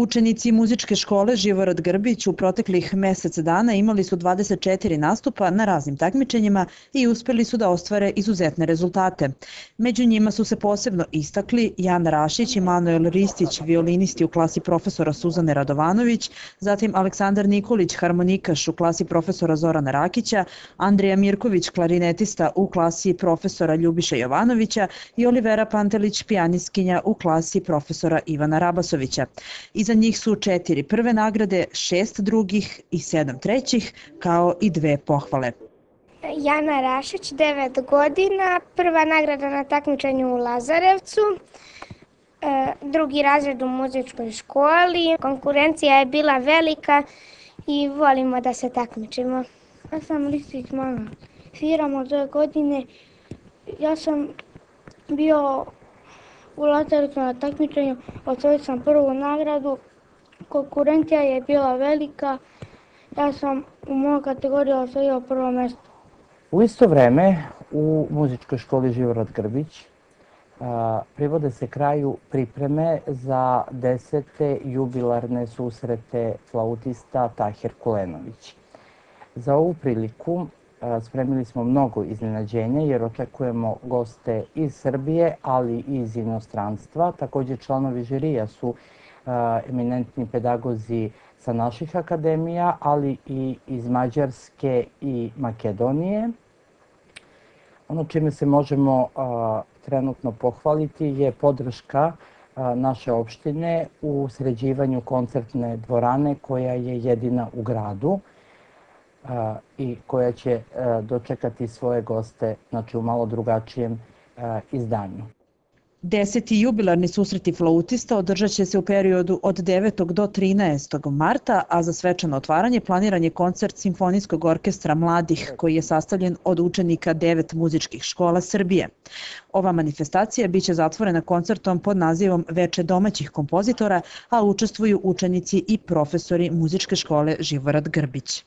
Učenici muzičke škole Živorad Grbić u proteklih mesec dana imali su 24 nastupa na raznim takmičenjima i uspeli su da ostvare izuzetne rezultate. Među njima su se posebno istakli Jan Rašić i Manuel Ristić, violinisti u klasi profesora Suzane Radovanović, zatim Aleksandar Nikolić, harmonikaš u klasi profesora Zorana Rakića, Andrija Mirković, klarinetista u klasi profesora Ljubiša Jovanovića i Olivera Pantelić, pijaniskinja u klasi profesora Ivana Rabasovića. Iza njih su četiri prve nagrade, šest drugih i sedam trećih, kao i dve pohvale. Jana Rašić, 9 godina, prva nagrada na takmičenju u Lazarevcu, e, drugi razred u muzičkoj školi. Konkurencija je bila velika i volimo da se takmičimo. Ja sam Listić Mana, sviram od dve godine. Ja sam bio u na takmičenju, osvojio sam prvu nagradu, konkurencija je bila velika, ja sam u mojoj kategoriji osvojio prvo mesto. U isto vreme u muzičkoj školi Živorad Grbić privode se kraju pripreme za desete jubilarne susrete flautista Tahir Kulenović. Za ovu priliku spremili smo mnogo iznenađenja jer očekujemo goste iz Srbije, ali i iz inostranstva. Takođe članovi žirija su eminentni pedagozi sa naših akademija, ali i iz Mađarske i Makedonije. Ono čime se možemo trenutno pohvaliti je podrška naše opštine u sređivanju koncertne dvorane koja je jedina u gradu i koja će dočekati svoje goste znači, u malo drugačijem izdanju. Deseti jubilarni susreti flautista održat će se u periodu od 9. do 13. marta, a za svečano otvaranje planiran je koncert Simfonijskog orkestra mladih koji je sastavljen od učenika devet muzičkih škola Srbije. Ova manifestacija biće zatvorena koncertom pod nazivom Veče domaćih kompozitora, a učestvuju učenici i profesori muzičke škole Živorad Grbić.